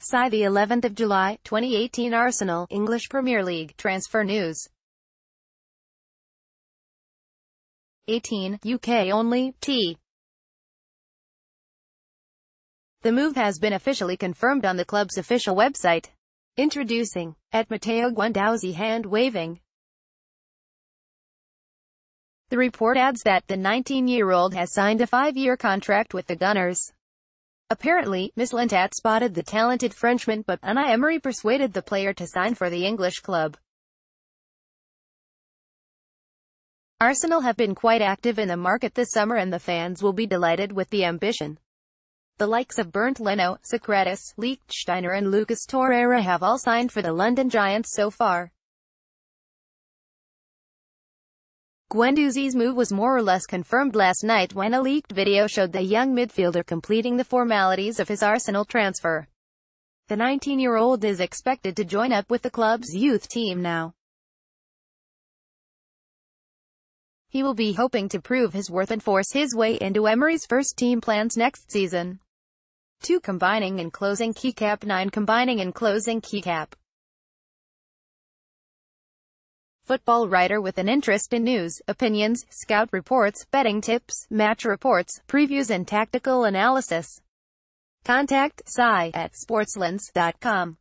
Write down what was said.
Sigh the 11th of July, 2018 Arsenal, English Premier League, transfer news. 18, UK only, T. The move has been officially confirmed on the club's official website. Introducing, at Matteo Guendouzi hand-waving. The report adds that the 19-year-old has signed a five-year contract with the Gunners. Apparently, Mislintat spotted the talented Frenchman but Unai Emery persuaded the player to sign for the English club. Arsenal have been quite active in the market this summer and the fans will be delighted with the ambition. The likes of Bernd Leno, Sokratis, Lichtsteiner and Lucas Torreira have all signed for the London Giants so far. Guendouzi's move was more or less confirmed last night when a leaked video showed the young midfielder completing the formalities of his Arsenal transfer. The 19-year-old is expected to join up with the club's youth team now. He will be hoping to prove his worth and force his way into Emery's first team plans next season. 2 combining and closing keycap 9 combining and closing keycap football writer with an interest in news, opinions, scout reports, betting tips, match reports, previews and tactical analysis. Contact Sigh at sportslens.com.